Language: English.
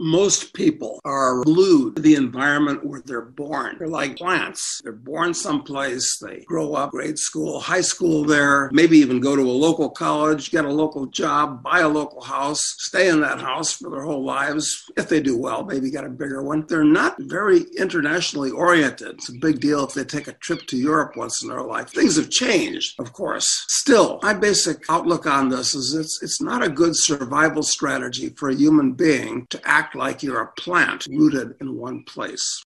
most people are glued to the environment where they're born. They're like plants. They're born someplace, they grow up, grade school, high school there, maybe even go to a local college, get a local job, buy a local house, stay in that house for their whole lives. If they do well, maybe get a bigger one. They're not very internationally oriented. It's a big deal if they take a trip to Europe once in their life. Things have changed, of course. Still, my basic outlook on this is it's it's not a good survival strategy for a human being to act like you're a plant rooted in one place.